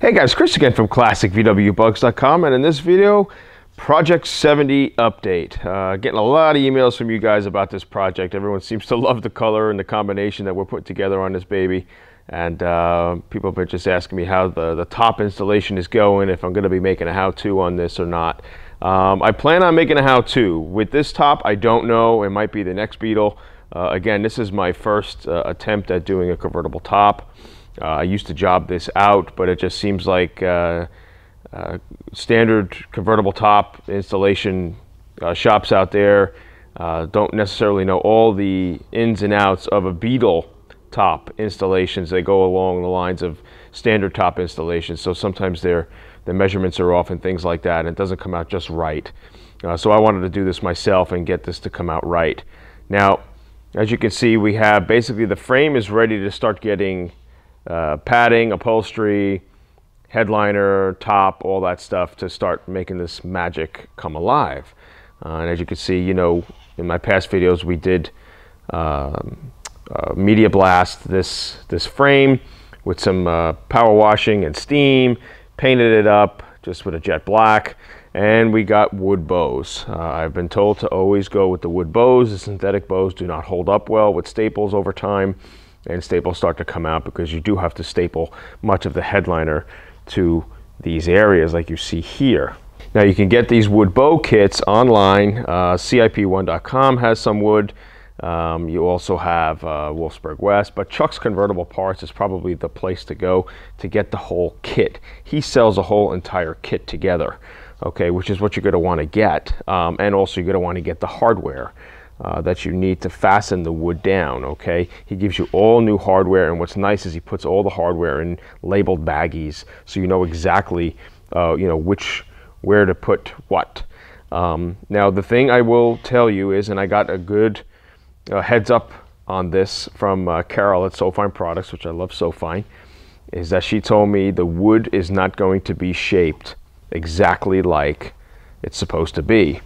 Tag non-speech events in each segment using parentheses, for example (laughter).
Hey guys, Chris again from ClassicVWBugs.com and in this video, Project 70 update. Uh, getting a lot of emails from you guys about this project. Everyone seems to love the color and the combination that we're putting together on this baby. And uh, people have been just asking me how the, the top installation is going, if I'm going to be making a how-to on this or not. Um, I plan on making a how-to. With this top, I don't know. It might be the next Beetle. Uh, again, this is my first uh, attempt at doing a convertible top. Uh, I used to job this out, but it just seems like uh, uh, standard convertible top installation shops out there don't necessarily know all the ins and outs of a Beetle top installations. They go along the lines of standard top installations. So sometimes their the measurements are off and things like that. And it doesn't come out just right. Uh, so I wanted to do this myself and get this to come out right. Now, as you can see, we have basically the frame is ready to start getting uh, padding, upholstery, headliner, top, all that stuff to start making this magic come alive. Uh, and as you can see, you know, in my past videos, we did uh, media blast this, this frame with some uh, power washing and steam, painted it up just with a jet black, and we got wood bows. Uh, I've been told to always go with the wood bows. The synthetic bows do not hold up well with staples over time, and staples start to come out because you do have to staple much of the headliner to these areas like you see here. Now you can get these wood bow kits online. Uh, CIP1.com has some wood. Um, you also have uh, Wolfsburg West, but Chuck's Convertible Parts is probably the place to go to get the whole kit. He sells a whole entire kit together okay, which is what you're going to want to get. Um, and also you're going to want to get the hardware uh, that you need to fasten the wood down, okay? He gives you all new hardware, and what's nice is he puts all the hardware in labeled baggies, so you know exactly, uh, you know, which, where to put what. Um, now, the thing I will tell you is, and I got a good uh, heads up on this from uh, Carol at SoFine Products, which I love SoFine, is that she told me the wood is not going to be shaped exactly like it's supposed to be.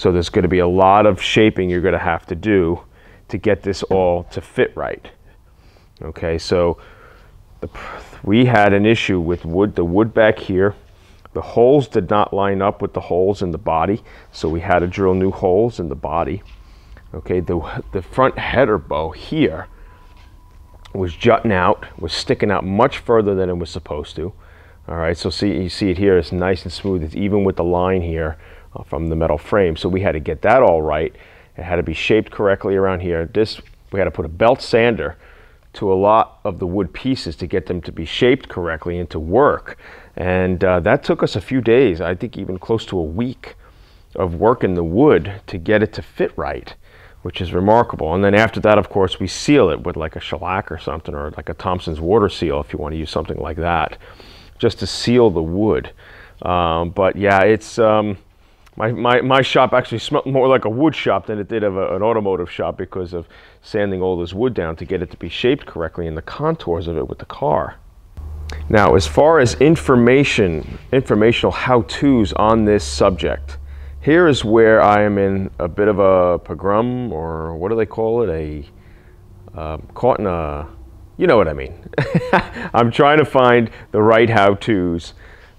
So there's going to be a lot of shaping you're going to have to do to get this all to fit right. Okay, so the, we had an issue with wood, the wood back here. The holes did not line up with the holes in the body, so we had to drill new holes in the body. Okay, the, the front header bow here was jutting out, was sticking out much further than it was supposed to. All right, so see, you see it here, it's nice and smooth. It's even with the line here uh, from the metal frame. So we had to get that all right. It had to be shaped correctly around here. This, we had to put a belt sander to a lot of the wood pieces to get them to be shaped correctly and to work. And uh, that took us a few days, I think even close to a week of working the wood to get it to fit right, which is remarkable. And then after that, of course, we seal it with like a shellac or something, or like a Thompson's water seal if you want to use something like that just to seal the wood. Um, but yeah, it's um, my, my, my shop actually smelled more like a wood shop than it did of a, an automotive shop because of sanding all this wood down to get it to be shaped correctly in the contours of it with the car. Now, as far as information, informational how-tos on this subject, here is where I am in a bit of a pogrom, or what do they call it? A uh, caught in a you know what I mean. (laughs) I'm trying to find the right how-tos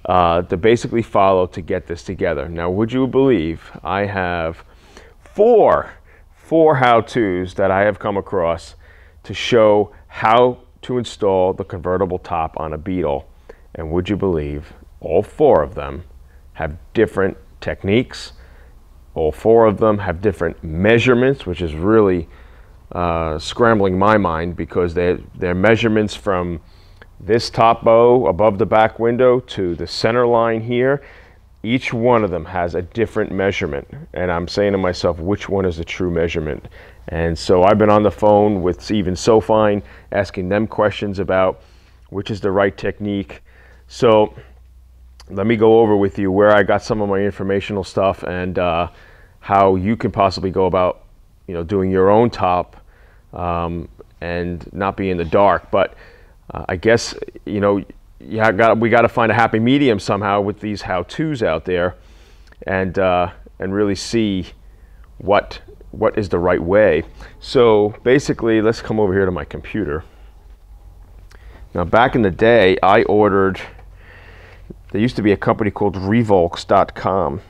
uh, to basically follow to get this together. Now, would you believe I have four, four how-tos that I have come across to show how to install the convertible top on a Beetle. And would you believe all four of them have different techniques. All four of them have different measurements, which is really uh, scrambling my mind because they're, they're measurements from this top bow above the back window to the center line here. Each one of them has a different measurement. And I'm saying to myself, which one is the true measurement? And so I've been on the phone with even SoFine, asking them questions about which is the right technique. So let me go over with you where I got some of my informational stuff and uh, how you can possibly go about you know, doing your own top um, and not be in the dark. But uh, I guess you know, got we got to find a happy medium somehow with these how-tos out there, and uh, and really see what what is the right way. So basically, let's come over here to my computer. Now, back in the day, I ordered, there used to be a company called Revolx.com,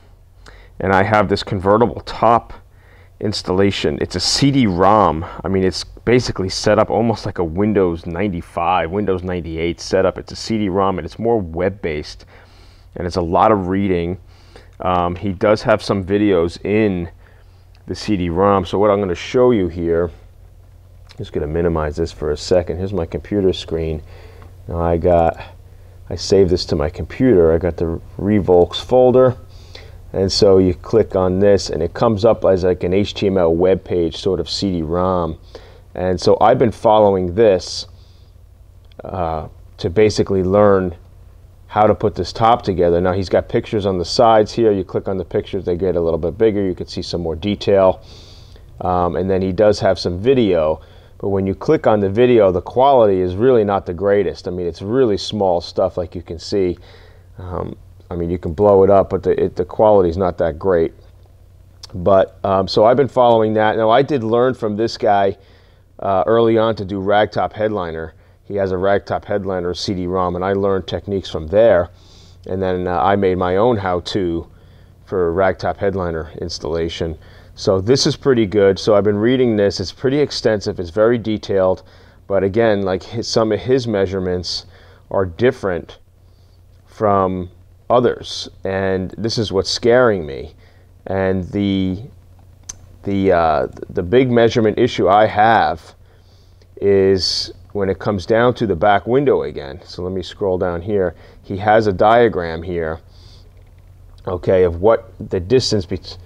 and I have this convertible top installation. It's a CD-ROM. I mean, it's basically set up almost like a Windows 95, Windows 98 setup. It's a CD-ROM, and it's more web-based, and it's a lot of reading. Um, he does have some videos in the CD-ROM. So what I'm going to show you here, I'm just going to minimize this for a second. Here's my computer screen. Now I got, I saved this to my computer. I got the Revolx folder. And so you click on this and it comes up as like an HTML web page sort of CD-ROM. And so I've been following this uh, to basically learn how to put this top together. Now he's got pictures on the sides here. You click on the pictures, they get a little bit bigger. You can see some more detail. Um, and then he does have some video. But when you click on the video, the quality is really not the greatest. I mean, it's really small stuff like you can see. Um, I mean, you can blow it up, but the, it, the quality is not that great. But um, so I've been following that. Now, I did learn from this guy uh, early on to do ragtop headliner. He has a ragtop headliner CD-ROM, and I learned techniques from there. And then uh, I made my own how-to for ragtop headliner installation. So this is pretty good. So I've been reading this. It's pretty extensive. It's very detailed. But again, like his, some of his measurements are different from others. And this is what's scaring me. And the, the, uh, the big measurement issue I have is when it comes down to the back window again, so let me scroll down here, he has a diagram here, okay, of what the distance between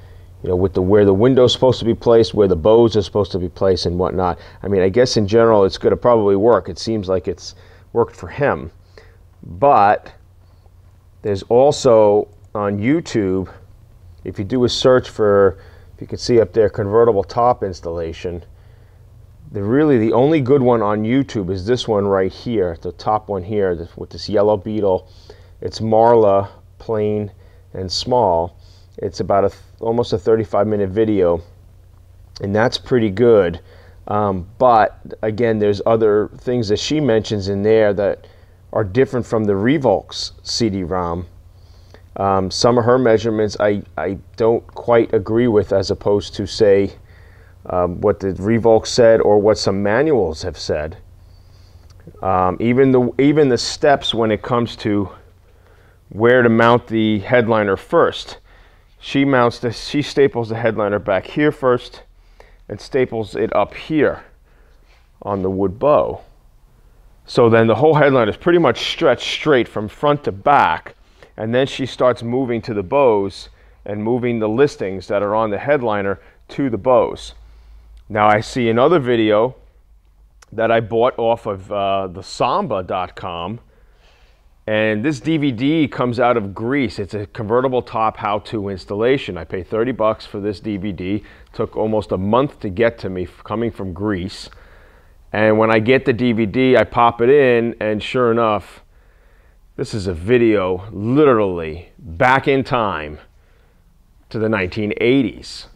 you know, with the where the window's supposed to be placed, where the bows are supposed to be placed, and whatnot. I mean, I guess in general, it's going to probably work. It seems like it's worked for him, but there's also on YouTube, if you do a search for, if you can see up there, convertible top installation, the really the only good one on YouTube is this one right here, the top one here with this yellow beetle. It's Marla, plain and small. It's about a almost a 35 minute video, and that's pretty good. Um, but again, there's other things that she mentions in there that are different from the Revolx CD-ROM. Um, some of her measurements I, I don't quite agree with as opposed to say um, what the Revolx said or what some manuals have said. Um, even the even the steps when it comes to where to mount the headliner first. She mounts the she staples the headliner back here first and staples it up here on the wood bow. So then the whole headliner is pretty much stretched straight from front to back and then she starts moving to the bows and moving the listings that are on the headliner to the bows. Now I see another video that I bought off of uh, the Samba.com. And this DVD comes out of Greece. It's a convertible top how-to installation. I paid 30 bucks for this DVD. Took almost a month to get to me coming from Greece. And when I get the DVD, I pop it in, and sure enough, this is a video literally back in time to the 1980s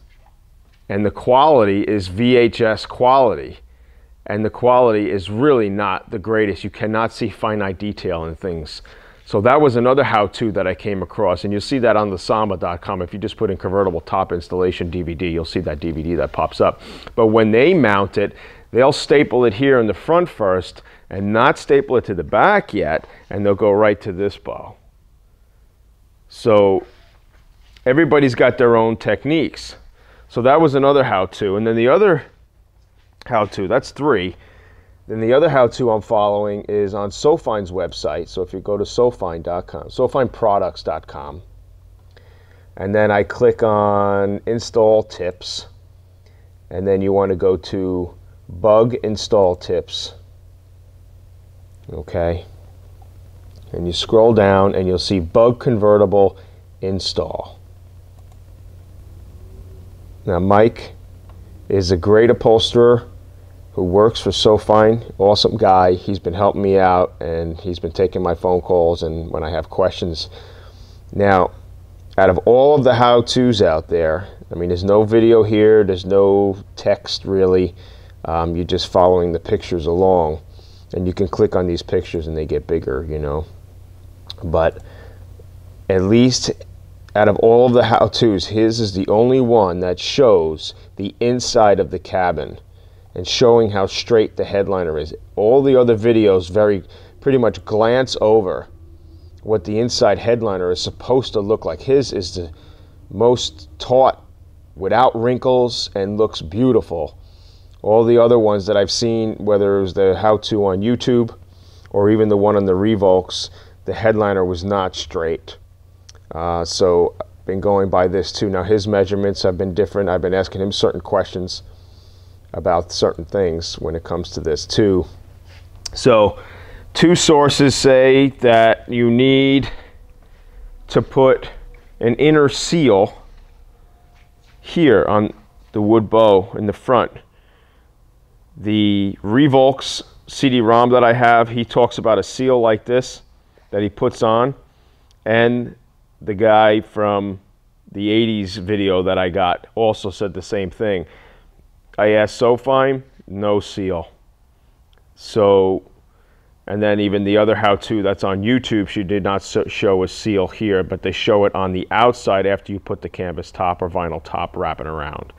and the quality is VHS quality. And the quality is really not the greatest. You cannot see finite detail in things. So that was another how-to that I came across, and you'll see that on the Samba.com. If you just put in convertible top installation DVD, you'll see that DVD that pops up. But when they mount it, they'll staple it here in the front first and not staple it to the back yet, and they'll go right to this bow. So everybody's got their own techniques. So that was another how-to. And then the other how-to, that's three. Then the other how-to I'm following is on SoFine's website. So if you go to SoFine.com, SoFineProducts.com, and then I click on Install Tips, and then you want to go to Bug Install Tips. Okay. And you scroll down and you'll see Bug Convertible Install. Now, Mike is a great upholsterer who works for SoFine. Awesome guy. He's been helping me out and he's been taking my phone calls and when I have questions. Now, out of all of the how to's out there, I mean, there's no video here, there's no text really. Um, you're just following the pictures along. and you can click on these pictures and they get bigger, you know. But at least out of all of the how-tos, his is the only one that shows the inside of the cabin and showing how straight the headliner is. All the other videos very pretty much glance over what the inside headliner is supposed to look like. His is the most taut without wrinkles and looks beautiful. All the other ones that I've seen, whether it was the how-to on YouTube or even the one on the Revolks, the headliner was not straight. Uh, so I've been going by this too. Now his measurements have been different. I've been asking him certain questions about certain things when it comes to this too. So two sources say that you need to put an inner seal here on the wood bow in the front. The Revolks CD-ROM that I have, he talks about a seal like this that he puts on and the guy from the 80s video that I got also said the same thing. I asked SoFine, no seal. So, and then even the other how-to that's on YouTube, she did not show a seal here, but they show it on the outside after you put the canvas top or vinyl top wrapping around.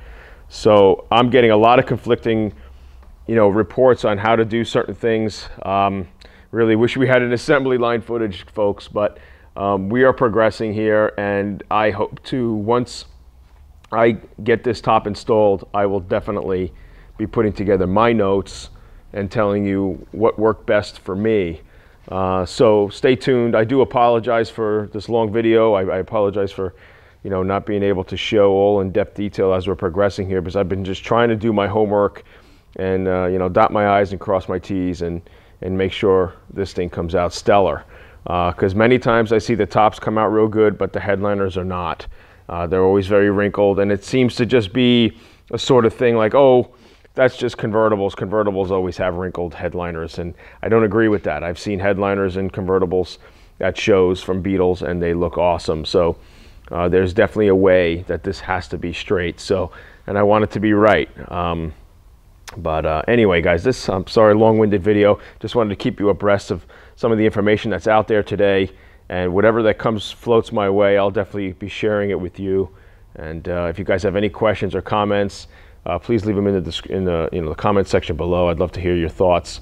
So I'm getting a lot of conflicting, you know, reports on how to do certain things. Um, really wish we had an assembly line footage, folks, but um, we are progressing here, and I hope to, once I get this top installed, I will definitely be putting together my notes and telling you what worked best for me. Uh, so stay tuned. I do apologize for this long video. I, I, apologize for, you know, not being able to show all in-depth detail as we're progressing here because I've been just trying to do my homework and, uh, you know, dot my I's and cross my T's and, and make sure this thing comes out stellar because uh, many times I see the tops come out real good, but the headliners are not. Uh, they're always very wrinkled, and it seems to just be a sort of thing like, oh, that's just convertibles. Convertibles always have wrinkled headliners, and I don't agree with that. I've seen headliners in convertibles at shows from Beetles, and they look awesome. So uh, there's definitely a way that this has to be straight. So, and I want it to be right. Um, but uh, anyway, guys, this, I'm sorry, long-winded video. Just wanted to keep you abreast of some of the information that's out there today. And whatever that comes, floats my way, I'll definitely be sharing it with you. And uh, if you guys have any questions or comments, uh, please leave them in the, in the, you know, the comment section below. I'd love to hear your thoughts.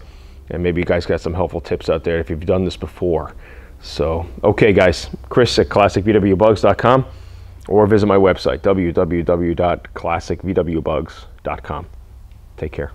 And maybe you guys got some helpful tips out there if you've done this before. So, okay, guys, Chris at classicvwbugs.com or visit my website, www.classicvwbugs.com. Take care.